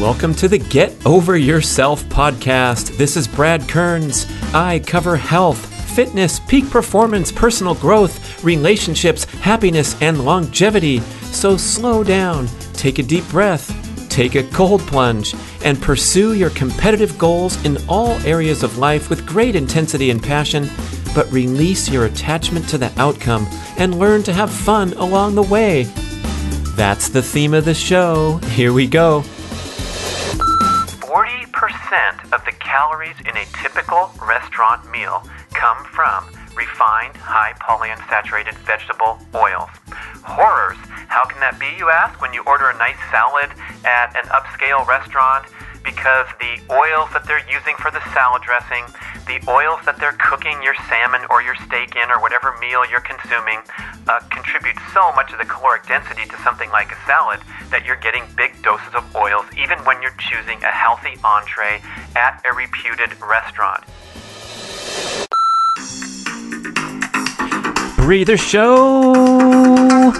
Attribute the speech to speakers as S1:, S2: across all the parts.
S1: Welcome to the Get Over Yourself podcast. This is Brad Kearns. I cover health, fitness, peak performance, personal growth, relationships, happiness, and longevity. So slow down, take a deep breath, take a cold plunge, and pursue your competitive goals in all areas of life with great intensity and passion. But release your attachment to the outcome and learn to have fun along the way. That's the theme of the show. Here we go. 40% of the calories in a typical restaurant meal come from refined, high polyunsaturated vegetable oils. Horrors! How can that be, you ask, when you order a nice salad at an upscale restaurant? Because the oils that they're using for the salad dressing, the oils that they're cooking your salmon or your steak in or whatever meal you're consuming, uh, contribute so much of the caloric density to something like a salad that you're getting big doses of oils even when you're choosing a healthy entree at a reputed restaurant. Breather Show!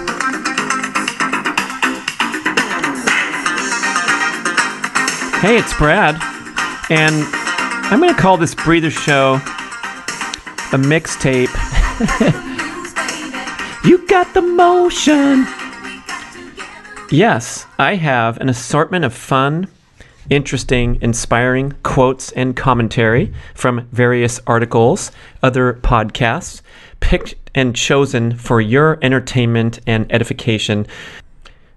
S1: Hey, it's Brad, and I'm going to call this Breather Show a mixtape. you got the motion! Yes, I have an assortment of fun, interesting, inspiring quotes and commentary from various articles, other podcasts, picked and chosen for your entertainment and edification.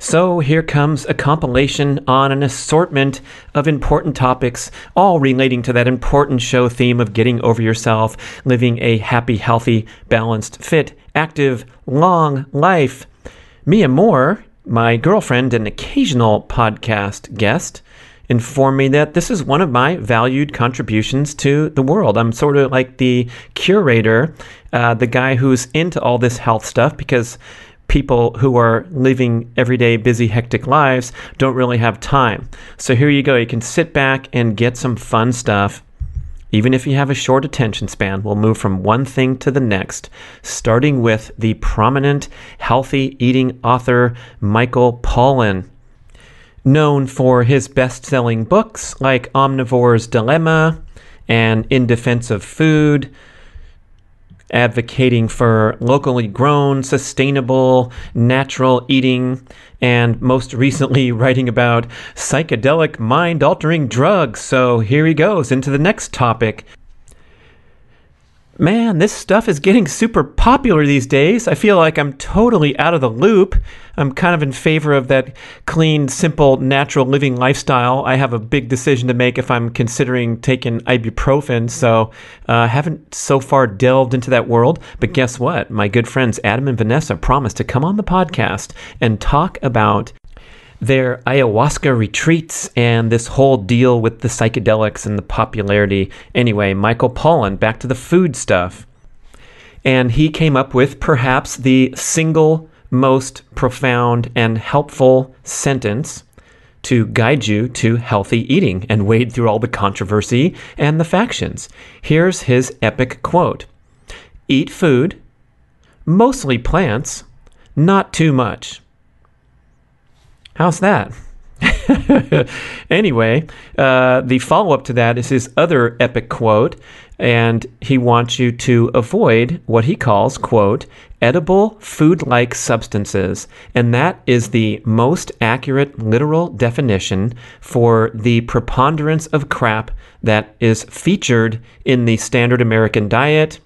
S1: So here comes a compilation on an assortment of important topics, all relating to that important show theme of getting over yourself, living a happy, healthy, balanced, fit, active, long life. Mia Moore, my girlfriend an occasional podcast guest, informed me that this is one of my valued contributions to the world. I'm sort of like the curator, uh, the guy who's into all this health stuff because people who are living everyday, busy, hectic lives don't really have time. So here you go. You can sit back and get some fun stuff. Even if you have a short attention span, we'll move from one thing to the next, starting with the prominent healthy eating author Michael Pollan. Known for his best selling books like Omnivore's Dilemma and In Defense of Food, advocating for locally grown, sustainable, natural eating, and most recently writing about psychedelic mind altering drugs. So here he goes into the next topic man, this stuff is getting super popular these days. I feel like I'm totally out of the loop. I'm kind of in favor of that clean, simple, natural living lifestyle. I have a big decision to make if I'm considering taking ibuprofen, so I uh, haven't so far delved into that world. But guess what? My good friends Adam and Vanessa promised to come on the podcast and talk about their ayahuasca retreats and this whole deal with the psychedelics and the popularity. Anyway, Michael Pollan, back to the food stuff. And he came up with perhaps the single most profound and helpful sentence to guide you to healthy eating and wade through all the controversy and the factions. Here's his epic quote Eat food, mostly plants, not too much. How's that? anyway, uh, the follow up to that is his other epic quote, and he wants you to avoid what he calls, quote, edible food like substances. And that is the most accurate literal definition for the preponderance of crap that is featured in the standard American diet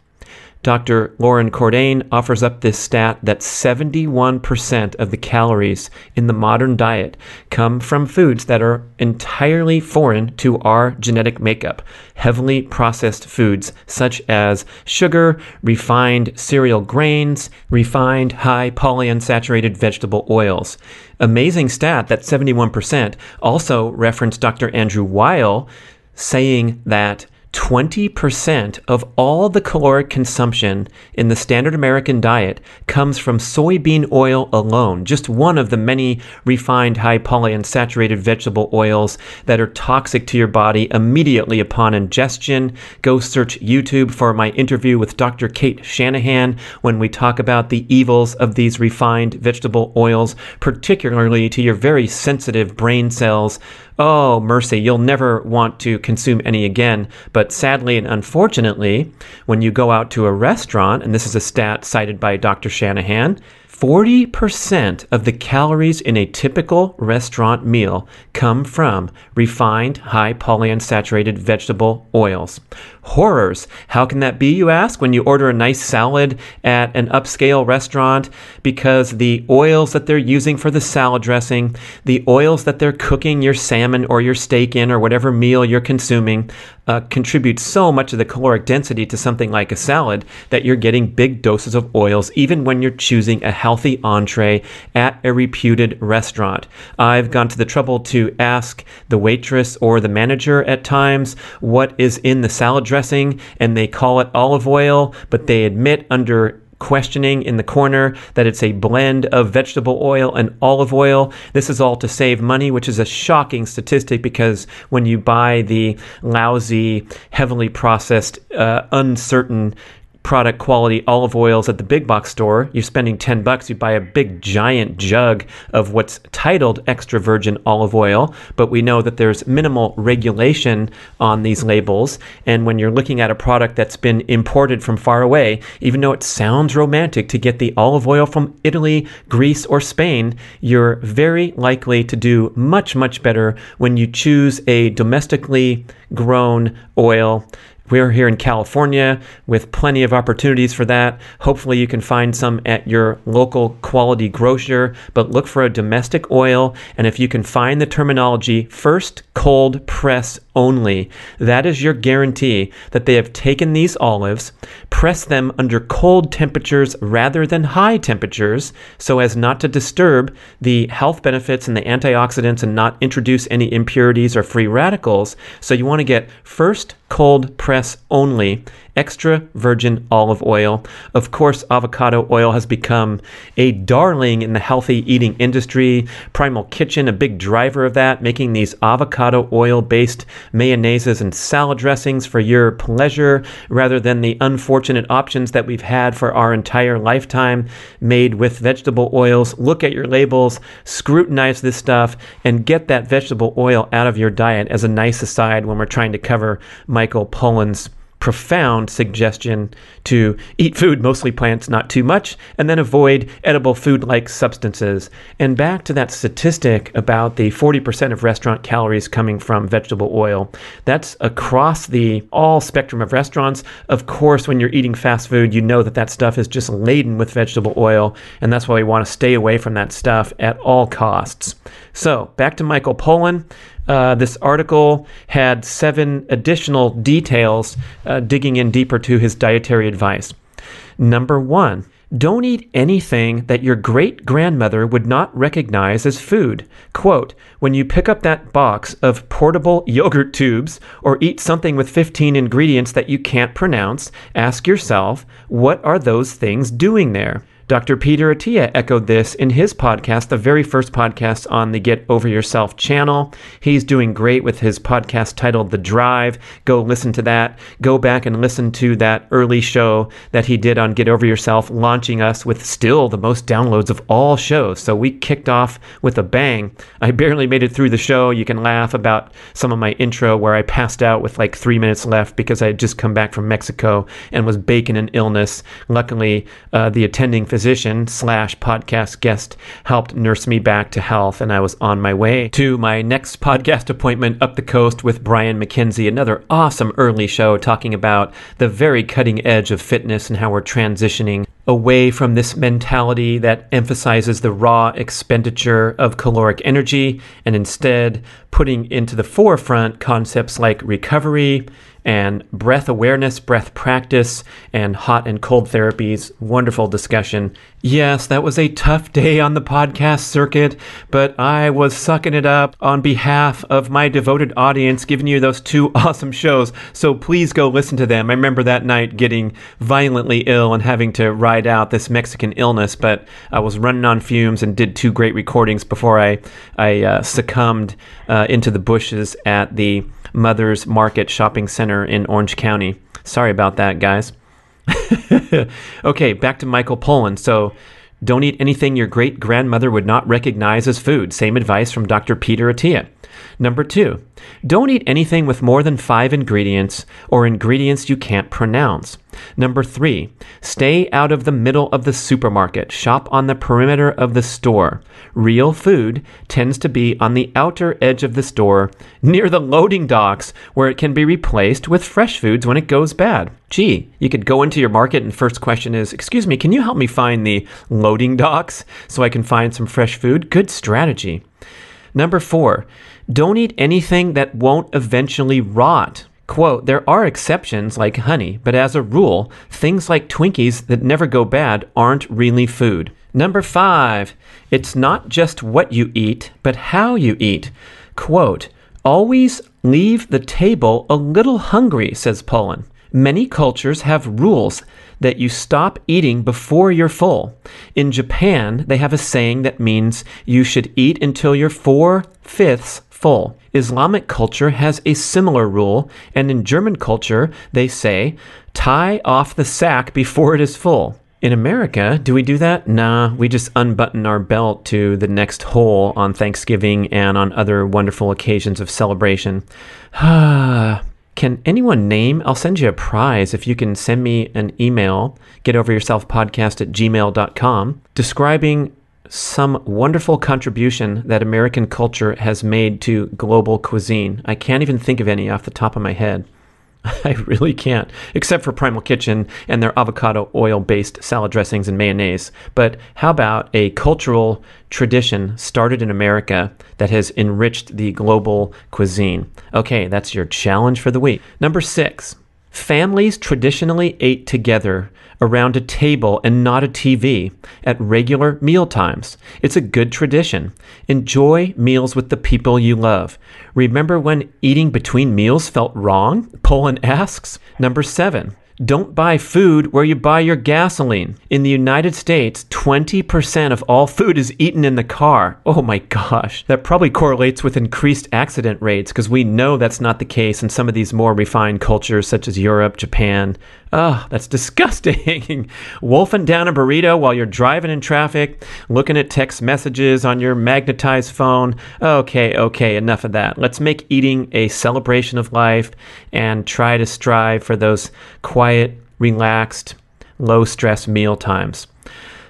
S1: Dr. Loren Cordain offers up this stat that 71% of the calories in the modern diet come from foods that are entirely foreign to our genetic makeup. Heavily processed foods such as sugar, refined cereal grains, refined high polyunsaturated vegetable oils. Amazing stat that 71% also referenced Dr. Andrew Weil saying that 20% of all the caloric consumption in the standard American diet comes from soybean oil alone, just one of the many refined high polyunsaturated vegetable oils that are toxic to your body immediately upon ingestion. Go search YouTube for my interview with Dr. Cate Shanahan when we talk about the evils of these refined vegetable oils, particularly to your very sensitive brain cells oh, mercy, you'll never want to consume any again. But sadly and unfortunately, when you go out to a restaurant, and this is a stat cited by Dr. Shanahan, 40% of the calories in a typical restaurant meal come from refined, high polyunsaturated vegetable oils. Horrors. How can that be, you ask, when you order a nice salad at an upscale restaurant? Because the oils that they're using for the salad dressing, the oils that they're cooking your salmon or your steak in, or whatever meal you're consuming, uh, contribute so much of the caloric density to something like a salad that you're getting big doses of oils, even when you're choosing a healthy entree at a reputed restaurant. I've gone to the trouble to ask the waitress or the manager at times what is in the salad dressing, and they call it olive oil, but they admit under questioning in the corner that it's a blend of vegetable oil and olive oil. This is all to save money, which is a shocking statistic because when you buy the lousy, heavily processed, uh, uncertain product quality olive oils at the big box store, you're spending 10 bucks, you buy a big giant jug of what's titled extra virgin olive oil, but we know that there's minimal regulation on these labels. And when you're looking at a product that's been imported from far away, even though it sounds romantic to get the olive oil from Italy, Greece, or Spain, you're very likely to do much, much better when you choose a domestically grown oil we're here in California with plenty of opportunities for that. Hopefully, you can find some at your local quality grocer, but look for a domestic oil. And if you can find the terminology first cold press only, that is your guarantee that they have taken these olives, pressed them under cold temperatures rather than high temperatures, so as not to disturb the health benefits and the antioxidants and not introduce any impurities or free radicals. So you want to get first cold press only extra virgin olive oil. Of course, avocado oil has become a darling in the healthy eating industry. Primal Kitchen, a big driver of that, making these avocado oil based mayonnaises and salad dressings for your pleasure rather than the unfortunate options that we've had for our entire lifetime made with vegetable oils. Look at your labels, scrutinize this stuff, and get that vegetable oil out of your diet as a nice aside when we're trying to cover Michael Pollan's profound suggestion to eat food, mostly plants, not too much, and then avoid edible food like substances. And back to that statistic about the 40% of restaurant calories coming from vegetable oil. That's across the all spectrum of restaurants. Of course, when you're eating fast food, you know that that stuff is just laden with vegetable oil, and that's why we want to stay away from that stuff at all costs. So, back to Michael Pollan. Uh, this article had seven additional details uh, digging in deeper to his dietary advice. Number one, don't eat anything that your great grandmother would not recognize as food. Quote, when you pick up that box of portable yogurt tubes or eat something with 15 ingredients that you can't pronounce, ask yourself, what are those things doing there? Dr. Peter Attia echoed this in his podcast, the very first podcast on the Get Over Yourself channel. He's doing great with his podcast titled The Drive. Go listen to that. Go back and listen to that early show that he did on Get Over Yourself, launching us with still the most downloads of all shows. So we kicked off with a bang. I barely made it through the show. You can laugh about some of my intro where I passed out with like three minutes left because I had just come back from Mexico and was baking an illness. Luckily, uh, the attending physician slash podcast guest helped nurse me back to health, and I was on my way to my next podcast appointment up the coast with Brian MacKenzie, another awesome early show talking about the very cutting edge of fitness and how we're transitioning away from this mentality that emphasizes the raw expenditure of caloric energy and instead putting into the forefront concepts like recovery and breath awareness, breath practice, and hot and cold therapies. Wonderful discussion. Yes, that was a tough day on the podcast circuit, but I was sucking it up on behalf of my devoted audience, giving you those two awesome shows. So please go listen to them. I remember that night getting violently ill and having to ride out this Mexican illness, but I was running on fumes and did two great recordings before I, I uh, succumbed uh, into the bushes at the Mother's Market Shopping Center in Orange County. Sorry about that, guys. okay, back to Michael Pollan. So, don't eat anything your great grandmother would not recognize as food. Same advice from Dr. Peter Attia. Number two, don't eat anything with more than five ingredients or ingredients you can't pronounce. Number three, stay out of the middle of the supermarket. Shop on the perimeter of the store. Real food tends to be on the outer edge of the store near the loading docks where it can be replaced with fresh foods when it goes bad. Gee, you could go into your market and first question is, Excuse me, can you help me find the loading docks so I can find some fresh food? Good strategy. Number four, don't eat anything that won't eventually rot. Quote, there are exceptions like honey, but as a rule, things like Twinkies that never go bad aren't really food. Number five, it's not just what you eat, but how you eat. Quote, always leave the table a little hungry, says Pollan. Many cultures have rules that you stop eating before you're full. In Japan, they have a saying that means you should eat until you're four fifths full. Islamic culture has a similar rule, and in German culture, they say, tie off the sack before it is full. In America, do we do that? Nah, we just unbutton our belt to the next hole on Thanksgiving and on other wonderful occasions of celebration. can anyone name? I'll send you a prize if you can send me an email, getoveryourselfpodcast at gmail.com, describing some wonderful contribution that American culture has made to global cuisine. I can't even think of any off the top of my head. I really can't, except for Primal Kitchen and their avocado oil based salad dressings and mayonnaise. But how about a cultural tradition started in America that has enriched the global cuisine? Okay, that's your challenge for the week. Number six, families traditionally ate together around a table and not a TV at regular meal times. It's a good tradition. Enjoy meals with the people you love. Remember when eating between meals felt wrong? Pollan asks. Number seven. Don't buy food where you buy your gasoline. In the United States, 20% of all food is eaten in the car. Oh my gosh. That probably correlates with increased accident rates because we know that's not the case in some of these more refined cultures such as Europe, Japan, Oh, that's disgusting. Wolfing down a burrito while you're driving in traffic, looking at text messages on your magnetized phone. Okay, okay, enough of that. Let's make eating a celebration of life and try to strive for those quiet, relaxed, low stress meal times.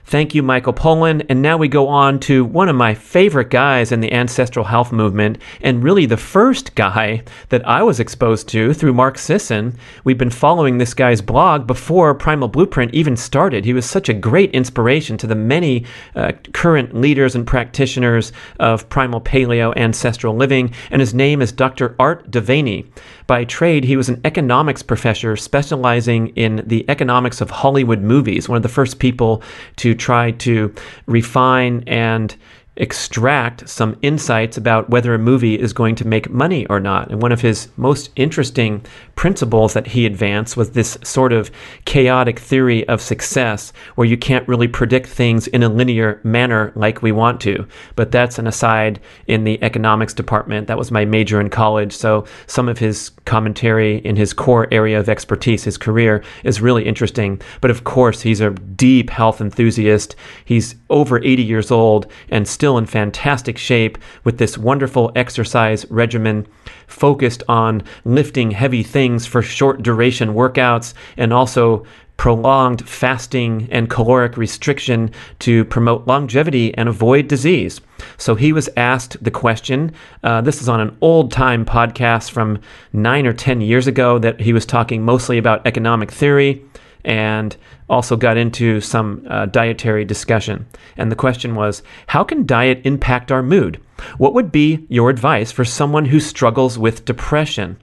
S1: Thank you, Michael Pollan. And now we go on to one of my favorite guys in the ancestral health movement, and really the first guy that I was exposed to through Mark Sisson. We've been following this guy's blog before Primal Blueprint even started. He was such a great inspiration to the many uh, current leaders and practitioners of primal paleo ancestral living, and his name is Dr. Art DeVany. By trade, he was an economics professor specializing in the economics of Hollywood movies, one of the first people to try to refine and extract some insights about whether a movie is going to make money or not. And one of his most interesting principles that he advanced was this sort of chaotic theory of success where you can't really predict things in a linear manner like we want to. But that's an aside in the economics department. That was my major in college. So some of his commentary in his core area of expertise, his career, is really interesting. But of course, he's a deep health enthusiast. He's over 80 years old and still still in fantastic shape with this wonderful exercise regimen focused on lifting heavy things for short duration workouts and also prolonged fasting and caloric restriction to promote longevity and avoid disease. So he was asked the question. Uh, this is on an old time podcast from nine or 10 years ago that he was talking mostly about economic theory and also got into some uh, dietary discussion. And the question was how can diet impact our mood? What would be your advice for someone who struggles with depression?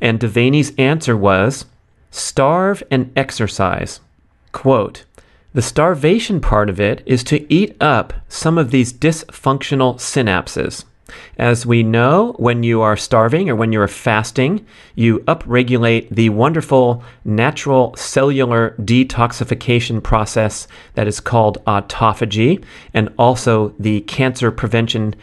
S1: And DeVany's answer was starve and exercise. Quote, the starvation part of it is to eat up some of these dysfunctional synapses. As we know, when you are starving or when you are fasting, you upregulate the wonderful natural cellular detoxification process that is called autophagy and also the cancer prevention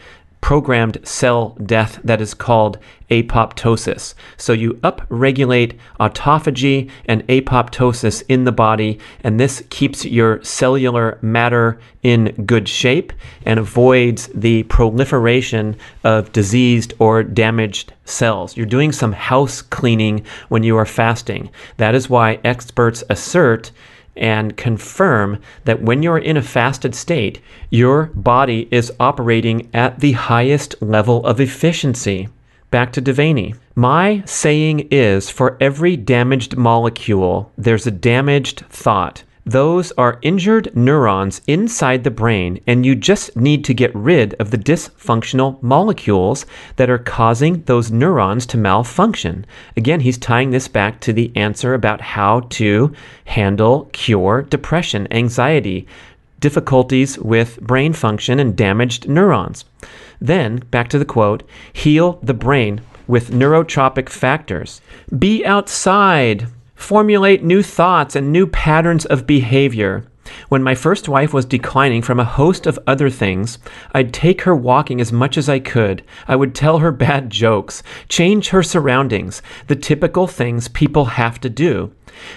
S1: programmed cell death that is called apoptosis. So you upregulate autophagy and apoptosis in the body, and this keeps your cellular matter in good shape and avoids the proliferation of diseased or damaged cells. You're doing some house cleaning when you are fasting. That is why experts assert and confirm that when you're in a fasted state, your body is operating at the highest level of efficiency. Back to DeVany. My saying is for every damaged molecule, there's a damaged thought. Those are injured neurons inside the brain, and you just need to get rid of the dysfunctional molecules that are causing those neurons to malfunction. Again, he's tying this back to the answer about how to handle, cure depression, anxiety, difficulties with brain function, and damaged neurons. Then, back to the quote heal the brain with neurotropic factors. Be outside formulate new thoughts and new patterns of behavior. When my first wife was declining from a host of other things, I'd take her walking as much as I could. I would tell her bad jokes, change her surroundings, the typical things people have to do.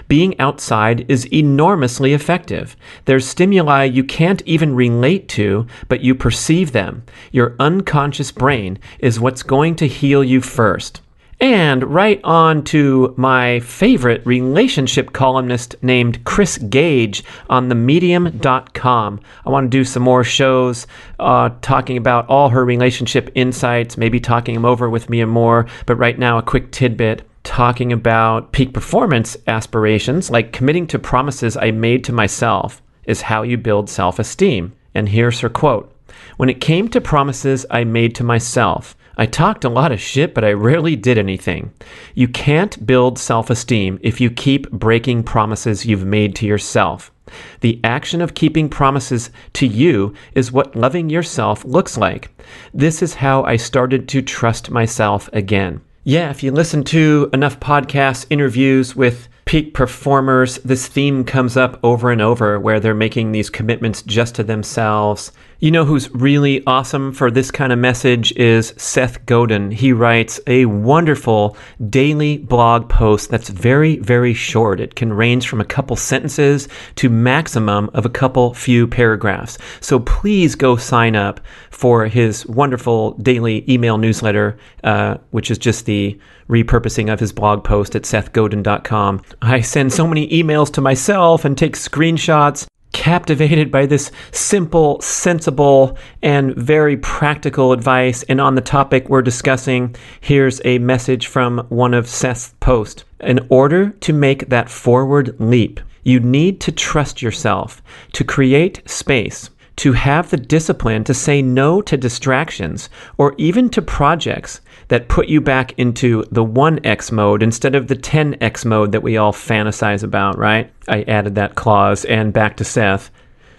S1: Being outside is enormously effective. There's stimuli you can't even relate to, but you perceive them. Your unconscious brain is what's going to heal you first. And right on to my favorite relationship columnist named Kris Gage on themedium.com. I want to do some more shows uh, talking about all her relationship insights, maybe talking them over with me and more. But right now, a quick tidbit talking about peak performance aspirations, like committing to promises I made to myself, is how you build self esteem. And here's her quote When it came to promises I made to myself, I talked a lot of shit, but I rarely did anything. You can't build self esteem if you keep breaking promises you've made to yourself. The action of keeping promises to you is what loving yourself looks like. This is how I started to trust myself again. Yeah, if you listen to enough podcasts, interviews with peak performers, this theme comes up over and over where they're making these commitments just to themselves you know who's really awesome for this kind of message is Seth Godin. He writes a wonderful daily blog post that's very, very short. It can range from a couple sentences to maximum of a couple few paragraphs. So please go sign up for his wonderful daily email newsletter, uh, which is just the repurposing of his blog post at sethgodin.com. I send so many emails to myself and take screenshots captivated by this simple, sensible, and very practical advice. And on the topic we're discussing, here's a message from one of Seth's posts. In order to make that forward leap, you need to trust yourself, to create space, to have the discipline to say no to distractions or even to projects that put you back into the 1x mode instead of the 10x mode that we all fantasize about, right? I added that clause and back to Seth.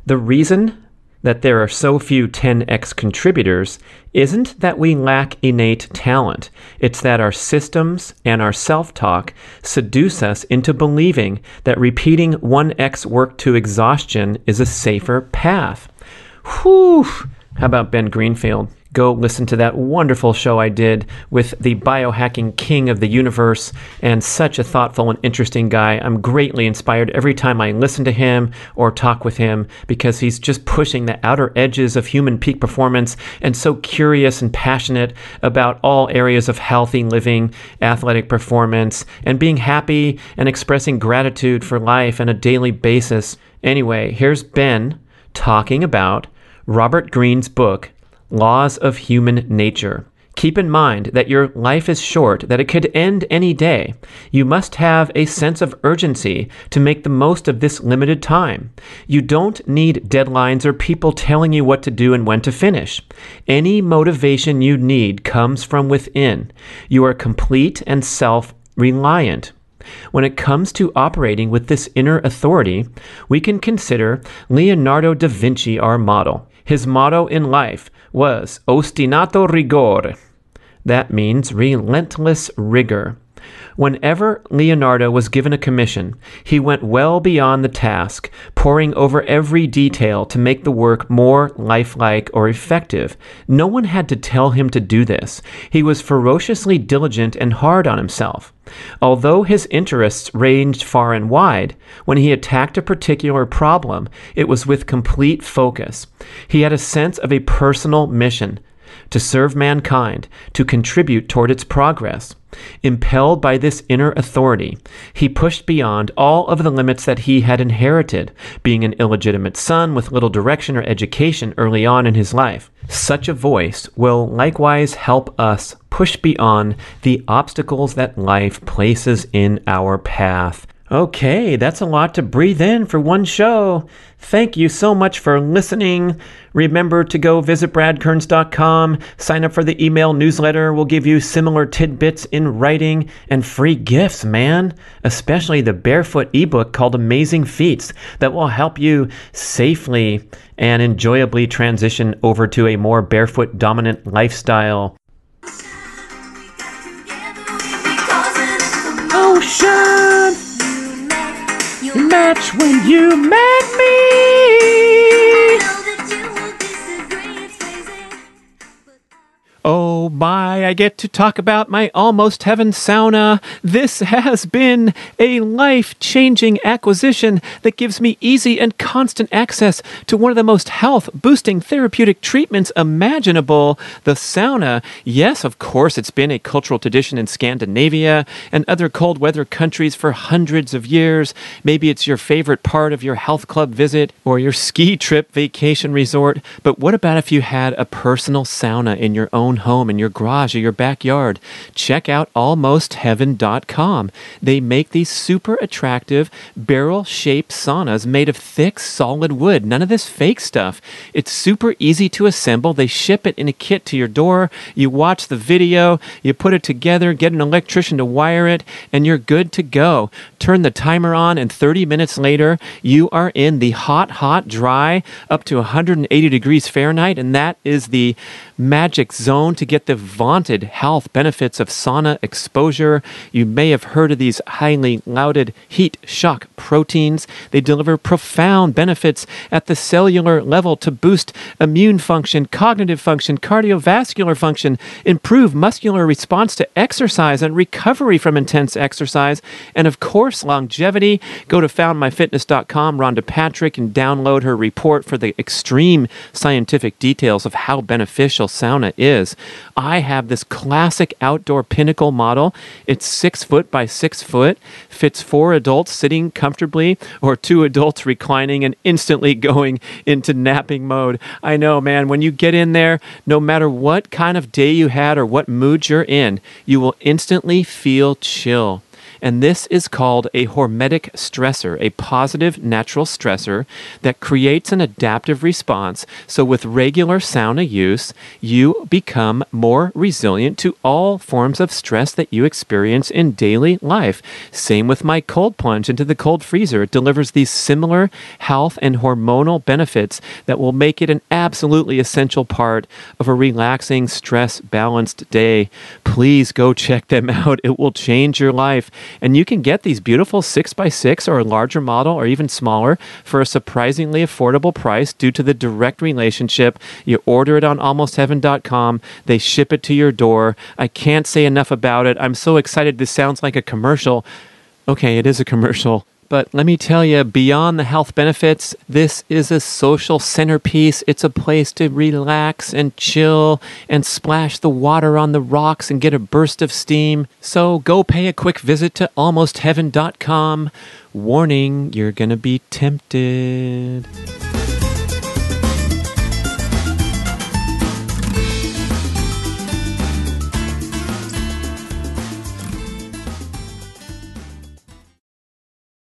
S1: The reason that there are so few 10x contributors isn't that we lack innate talent. It's that our systems and our self talk seduce us into believing that repeating 1x work to exhaustion is a safer path. Whew! How about Ben Greenfield? Go listen to that wonderful show I did with the biohacking king of the universe and such a thoughtful and interesting guy. I'm greatly inspired every time I listen to him or talk with him because he's just pushing the outer edges of human peak performance and so curious and passionate about all areas of healthy living, athletic performance, and being happy and expressing gratitude for life on a daily basis. Anyway, here's Ben talking about Robert Greene's book, Laws of Human Nature. Keep in mind that your life is short, that it could end any day. You must have a sense of urgency to make the most of this limited time. You don't need deadlines or people telling you what to do and when to finish. Any motivation you need comes from within. You are complete and self reliant. When it comes to operating with this inner authority, we can consider Leonardo da Vinci our model. His motto in life was ostinato rigore. That means relentless rigor. Whenever Leonardo was given a commission, he went well beyond the task, poring over every detail to make the work more lifelike or effective. No one had to tell him to do this. He was ferociously diligent and hard on himself. Although his interests ranged far and wide, when he attacked a particular problem, it was with complete focus. He had a sense of a personal mission to serve mankind, to contribute toward its progress. Impelled by this inner authority, he pushed beyond all of the limits that he had inherited, being an illegitimate son with little direction or education early on in his life. Such a voice will likewise help us push beyond the obstacles that life places in our path. Okay, that's a lot to breathe in for one show. Thank you so much for listening. Remember to go visit bradkearns.com, sign up for the email newsletter. We'll give you similar tidbits in writing and free gifts, man. Especially the barefoot ebook called Amazing Feats that will help you safely and enjoyably transition over to a more barefoot dominant lifestyle. Ocean! Match when you met me. Oh my, I get to talk about my almost heaven sauna. This has been a life changing acquisition that gives me easy and constant access to one of the most health boosting therapeutic treatments imaginable the sauna. Yes, of course, it's been a cultural tradition in Scandinavia and other cold weather countries for hundreds of years. Maybe it's your favorite part of your health club visit or your ski trip vacation resort. But what about if you had a personal sauna in your own home, in your garage, or your backyard, check out almostheaven.com. They make these super attractive barrel shaped saunas made of thick, solid wood. None of this fake stuff. It's super easy to assemble. They ship it in a kit to your door. You watch the video, you put it together, get an electrician to wire it, and you're good to go. Turn the timer on, and 30 minutes later, you are in the hot, hot, dry, up to 180 degrees Fahrenheit, and that is the magic zone to get the vaunted health benefits of sauna exposure. You may have heard of these highly lauded heat shock proteins. They deliver profound benefits at the cellular level to boost immune function, cognitive function, cardiovascular function, improve muscular response to exercise and recovery from intense exercise, and of course, longevity. Go to foundmyfitness.com, Rhonda Patrick, and download her report for the extreme scientific details of how beneficial sauna is. I have this classic outdoor pinnacle model. It's six foot by six foot, fits four adults sitting comfortably or two adults reclining and instantly going into napping mode. I know, man, when you get in there, no matter what kind of day you had or what mood you're in, you will instantly feel chill. And this is called a hormetic stressor, a positive natural stressor that creates an adaptive response. So, with regular sauna use, you become more resilient to all forms of stress that you experience in daily life. Same with my cold plunge into the cold freezer. It delivers these similar health and hormonal benefits that will make it an absolutely essential part of a relaxing, stress balanced day. Please go check them out. It will change your life. And you can get these beautiful 6x6 or a larger model or even smaller for a surprisingly affordable price due to the direct relationship. You order it on almostheaven.com, they ship it to your door. I can't say enough about it. I'm so excited. This sounds like a commercial. Okay, it is a commercial. But let me tell you, beyond the health benefits, this is a social centerpiece. It's a place to relax and chill and splash the water on the rocks and get a burst of steam. So go pay a quick visit to almostheaven.com. Warning, you're going to be tempted.